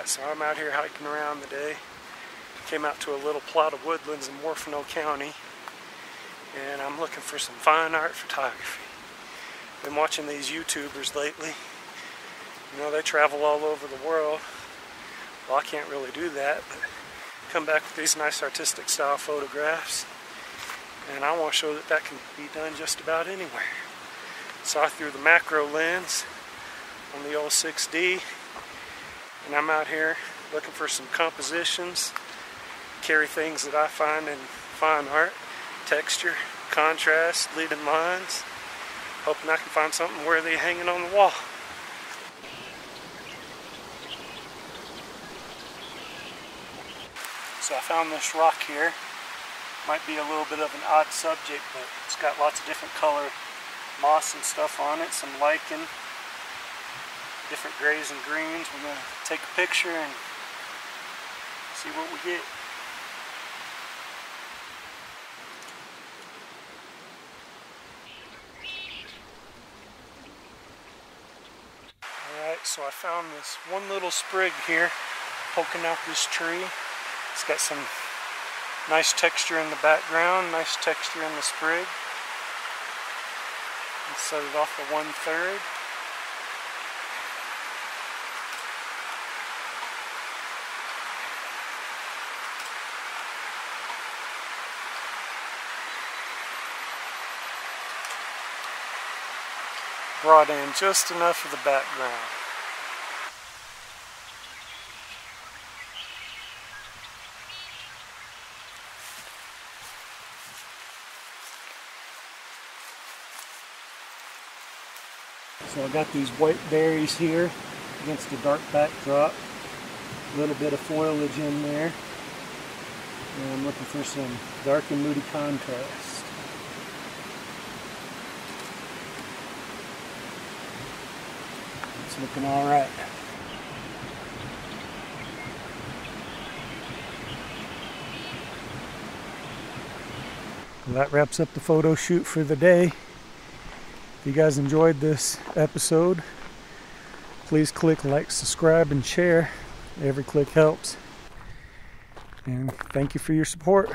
Alright, so I'm out here hiking around today. Came out to a little plot of woodlands in Huerfano County. And I'm looking for some fine art photography. Been watching these YouTubers lately. You know, they travel all over the world. Well, I can't really do that, but come back with these nice artistic style photographs. And I want to show that that can be done just about anywhere. So I threw the macro lens on the old 6D and I'm out here looking for some compositions, carry things that I find in fine art, texture, contrast, leading lines, hoping I can find something worthy of hanging on the wall. So I found this rock here. Might be a little bit of an odd subject, but it's got lots of different color moss and stuff on it, some lichen, different grays and greens. We're going to take a picture and see what we get. Alright, so I found this one little sprig here poking out this tree. It's got some nice texture in the background, nice texture in the sprig. Let's set it off to one third. Brought in just enough of the background. So I got these white berries here against a dark backdrop. A little bit of foliage in there. And I'm looking for some dark and moody contrast. Looking all right. Well, that wraps up the photo shoot for the day. If you guys enjoyed this episode, please click like, subscribe, and share. Every click helps. And thank you for your support.